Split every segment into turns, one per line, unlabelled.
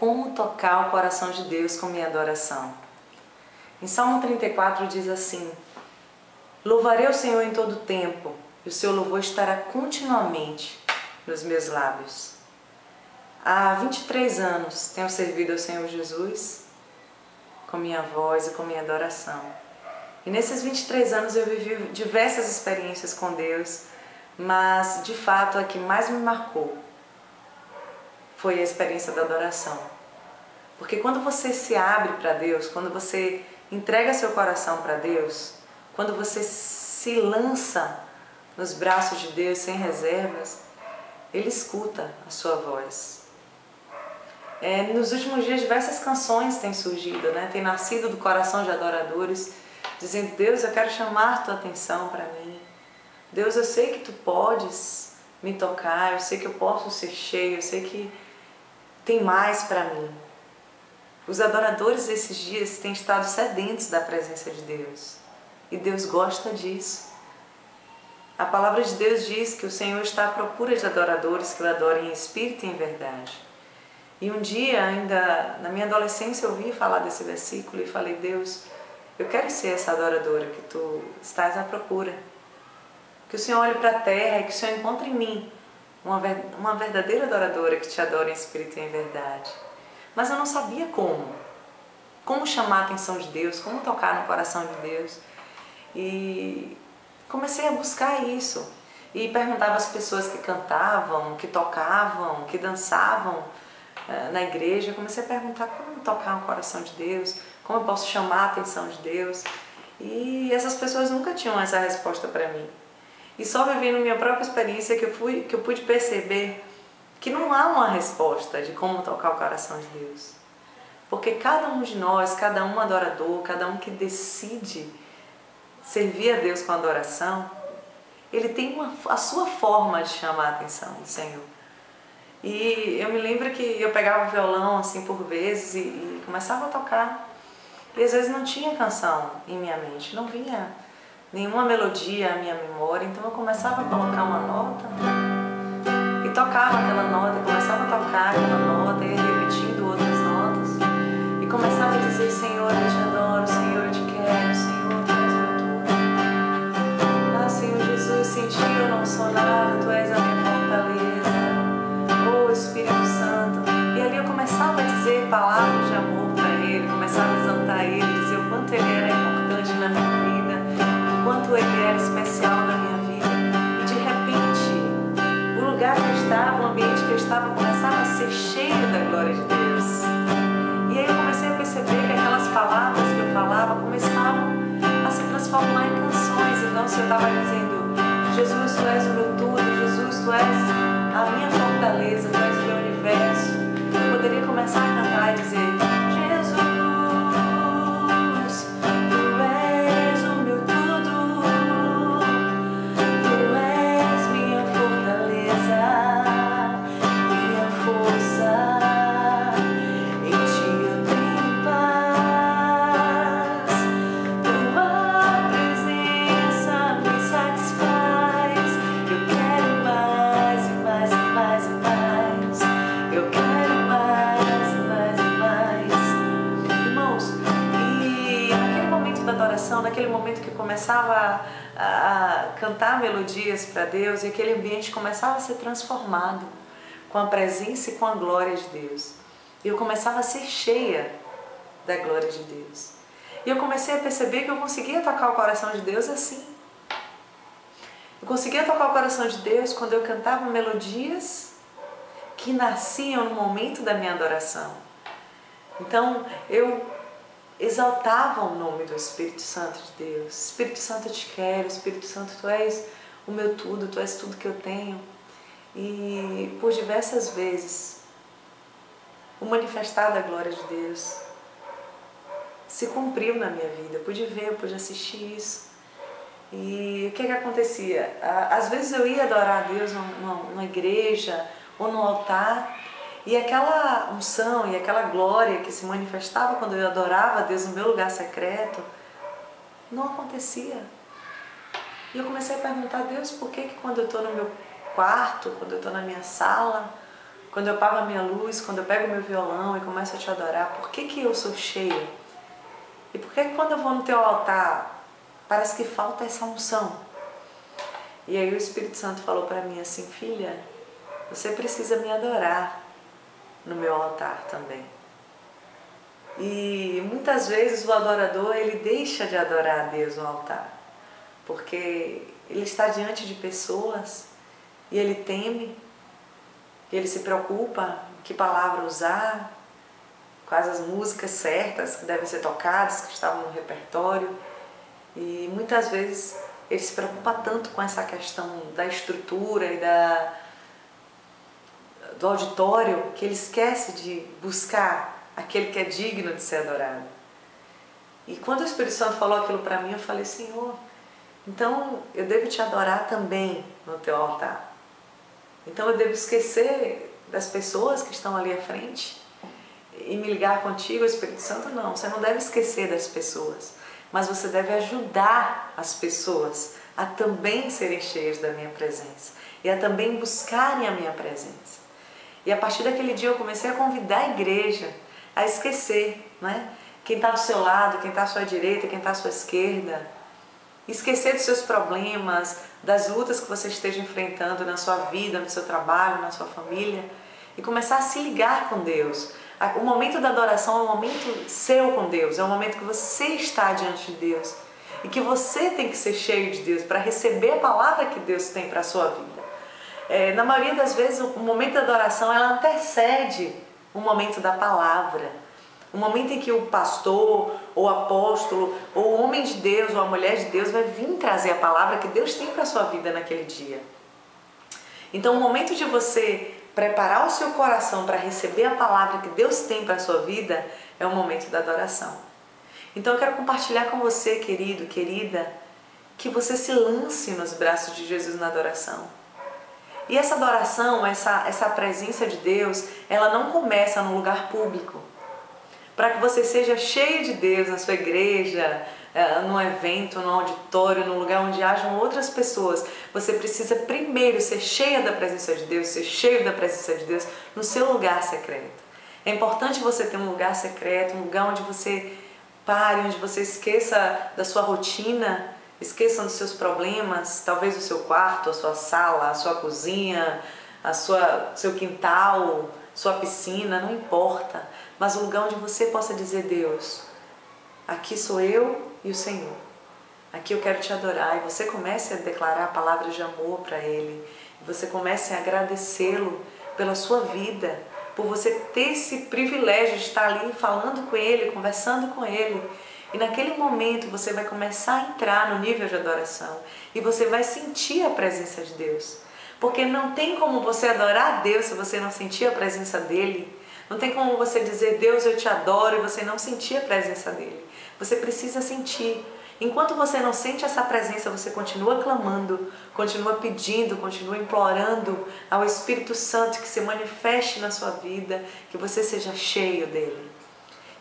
Como tocar o coração de Deus com minha adoração? Em Salmo 34 diz assim: Louvarei o Senhor em todo tempo, e o seu louvor estará continuamente nos meus lábios. Há 23 anos tenho servido ao Senhor Jesus com minha voz e com minha adoração. E nesses 23 anos eu vivi diversas experiências com Deus, mas de fato a que mais me marcou foi a experiência da adoração. Porque quando você se abre para Deus, quando você entrega seu coração para Deus, quando você se lança nos braços de Deus sem reservas, Ele escuta a sua voz. É, nos últimos dias, diversas canções têm surgido, né? têm nascido do coração de adoradores, dizendo: Deus, eu quero chamar tua atenção para mim. Deus, eu sei que tu podes me tocar, eu sei que eu posso ser cheio, eu sei que tem mais para mim. Os adoradores desses dias têm estado sedentos da presença de Deus. E Deus gosta disso. A palavra de Deus diz que o Senhor está à procura de adoradores que o adorem em espírito e em verdade. E um dia, ainda na minha adolescência, eu ouvi falar desse versículo e falei: Deus, eu quero ser essa adoradora que tu estás à procura. Que o Senhor olhe para a terra e que o Senhor encontre em mim uma, uma verdadeira adoradora que te adora em espírito e em verdade. Mas eu não sabia como. Como chamar a atenção de Deus, como tocar no coração de Deus. E comecei a buscar isso. E perguntava às pessoas que cantavam, que tocavam, que dançavam eh, na igreja. Comecei a perguntar como tocar no coração de Deus, como eu posso chamar a atenção de Deus. E essas pessoas nunca tinham essa resposta para mim. E só vivendo minha própria experiência que eu, fui, que eu pude perceber que não há uma resposta de como tocar o coração de Deus. Porque cada um de nós, cada um adorador, cada um que decide servir a Deus com adoração, ele tem uma, a sua forma de chamar a atenção do Senhor. E eu me lembro que eu pegava o violão assim por vezes e, e começava a tocar. E às vezes não tinha canção em minha mente, não vinha nenhuma melodia à minha memória, então eu começava a colocar uma nota e tocava aquela nota, começava a tocar aquela nota e repetindo outras notas e começava a dizer Senhor, eu te adoro, Senhor, eu te quero, Senhor, tu és meu tudo. Ah, Senhor Jesus, sem ti eu não sou nada, tu és a minha fortaleza. Oh Espírito Santo. E ali eu começava a dizer palavras de amor para ele, começava a exaltar ele, dizer o quanto ele era importante na minha vida quanto Ele era especial na minha vida. E de repente, o lugar que eu estava, o ambiente que eu estava, começava a ser cheio da glória de Deus. E aí eu comecei a perceber que aquelas palavras que eu falava começavam a se transformar em canções. Então, se eu estava dizendo, Jesus, Tu és o meu tudo, Jesus, Tu és a minha fortaleza, Tu és o meu universo, eu poderia começar a cantar e dizer, começava a, a cantar melodias para Deus e aquele ambiente começava a ser transformado com a presença e com a glória de Deus. E eu começava a ser cheia da glória de Deus. E eu comecei a perceber que eu conseguia tocar o coração de Deus assim. Eu conseguia tocar o coração de Deus quando eu cantava melodias que nasciam no momento da minha adoração. Então eu exaltavam o nome do Espírito Santo de Deus. Espírito Santo, eu te quero. Espírito Santo, tu és o meu tudo, tu és tudo que eu tenho. E por diversas vezes, o manifestar da glória de Deus se cumpriu na minha vida. Eu pude ver, eu pude assistir isso. E o que que acontecia? Às vezes eu ia adorar a Deus numa, numa igreja ou no altar e aquela unção e aquela glória que se manifestava quando eu adorava a Deus no meu lugar secreto, não acontecia. E eu comecei a perguntar a Deus por que, que quando eu estou no meu quarto, quando eu estou na minha sala, quando eu apago a minha luz, quando eu pego meu violão e começo a te adorar, por que, que eu sou cheia? E por que quando eu vou no teu altar, parece que falta essa unção? E aí o Espírito Santo falou para mim assim, filha, você precisa me adorar no meu altar também. E muitas vezes o adorador ele deixa de adorar a Deus no altar, porque ele está diante de pessoas e ele teme, ele se preocupa que palavra usar, quais as músicas certas que devem ser tocadas, que estavam no repertório. E muitas vezes ele se preocupa tanto com essa questão da estrutura e da, do auditório que ele esquece de buscar aquele que é digno de ser adorado. E quando o Espírito Santo falou aquilo para mim, eu falei, Senhor, então eu devo te adorar também no teu altar. Então eu devo esquecer das pessoas que estão ali à frente e me ligar contigo, Espírito Santo, não. Você não deve esquecer das pessoas, mas você deve ajudar as pessoas a também serem cheias da minha presença e a também buscarem a minha presença. E a partir daquele dia eu comecei a convidar a igreja a esquecer, né? Quem está do seu lado, quem está à sua direita, quem está à sua esquerda. Esquecer dos seus problemas, das lutas que você esteja enfrentando na sua vida, no seu trabalho, na sua família e começar a se ligar com Deus. O momento da adoração é um momento seu com Deus, é um momento que você está diante de Deus e que você tem que ser cheio de Deus para receber a palavra que Deus tem para a sua vida. É, na maioria das vezes, o momento da adoração ela antecede o momento da palavra. O momento em que o pastor, ou apóstolo, ou o homem de Deus, ou a mulher de Deus vai vir trazer a palavra que Deus tem para a sua vida naquele dia. Então, o momento de você preparar o seu coração para receber a palavra que Deus tem para a sua vida é o momento da adoração. Então, eu quero compartilhar com você, querido, querida, que você se lance nos braços de Jesus na adoração. E essa adoração, essa, essa presença de Deus, ela não começa num lugar público para que você seja cheio de Deus na sua igreja, eh, num evento, num auditório, num lugar onde hajam outras pessoas, você precisa primeiro ser cheia da presença de Deus, ser cheio da presença de Deus no seu lugar secreto. É importante você ter um lugar secreto, um lugar onde você pare, onde você esqueça da sua rotina, esqueça dos seus problemas, talvez o seu quarto, a sua sala, a sua cozinha, a sua seu quintal, sua piscina, não importa mas um lugar onde você possa dizer: Deus, aqui sou eu e o Senhor. Aqui eu quero te adorar. E você comece a declarar palavras de amor para Ele. Você comece a agradecê-lo pela sua vida, por você ter esse privilégio de estar ali falando com Ele, conversando com Ele. E naquele momento você vai começar a entrar no nível de adoração e você vai sentir a presença de Deus. Porque não tem como você adorar a Deus se você não sentir a presença dele. Não tem como você dizer Deus eu te adoro e você não sentir a presença dele. Você precisa sentir. Enquanto você não sente essa presença, você continua clamando, continua pedindo, continua implorando ao Espírito Santo que se manifeste na sua vida, que você seja cheio dele.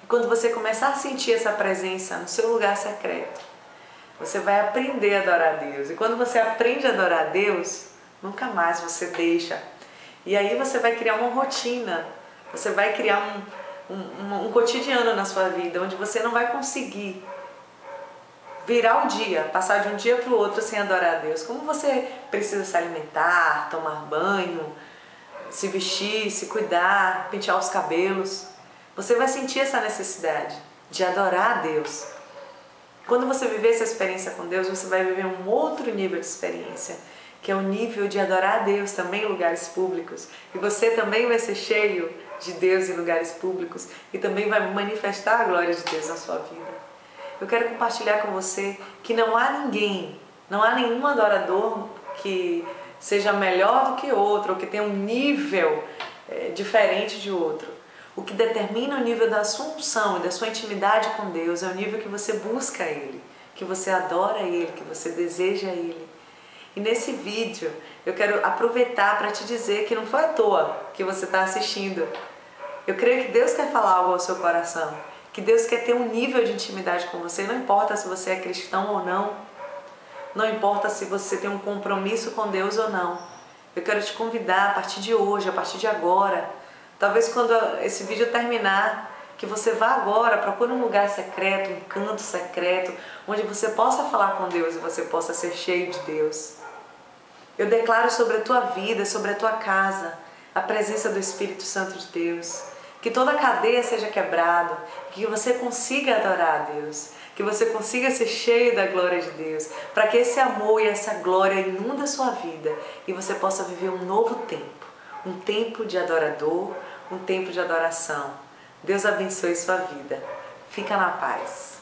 Quando você começar a sentir essa presença no seu lugar secreto, você vai aprender a adorar a Deus. E quando você aprende a adorar a Deus, nunca mais você deixa. E aí você vai criar uma rotina você vai criar um, um, um cotidiano na sua vida onde você não vai conseguir virar o dia, passar de um dia para o outro sem adorar a Deus. Como você precisa se alimentar, tomar banho, se vestir, se cuidar, pentear os cabelos, você vai sentir essa necessidade de adorar a Deus. Quando você viver essa experiência com Deus, você vai viver um outro nível de experiência, que é o nível de adorar a Deus também em lugares públicos. E você também vai ser cheio de Deus em lugares públicos e também vai manifestar a glória de Deus na sua vida. Eu quero compartilhar com você que não há ninguém, não há nenhum adorador que seja melhor do que outro, ou que tenha um nível é, diferente de outro. O que determina o nível da sua unção e da sua intimidade com Deus é o nível que você busca Ele, que você adora Ele, que você deseja Ele. E nesse vídeo eu quero aproveitar para te dizer que não foi à toa que você está assistindo eu creio que Deus quer falar algo ao seu coração, que Deus quer ter um nível de intimidade com você, não importa se você é cristão ou não, não importa se você tem um compromisso com Deus ou não. Eu quero te convidar a partir de hoje, a partir de agora, talvez quando esse vídeo terminar, que você vá agora, procure um lugar secreto, um canto secreto, onde você possa falar com Deus e você possa ser cheio de Deus. Eu declaro sobre a tua vida, sobre a tua casa, a presença do Espírito Santo de Deus. Que toda cadeia seja quebrada, que você consiga adorar a Deus, que você consiga ser cheio da glória de Deus, para que esse amor e essa glória inunda a sua vida e você possa viver um novo tempo, um tempo de adorador, um tempo de adoração. Deus abençoe sua vida. Fica na paz.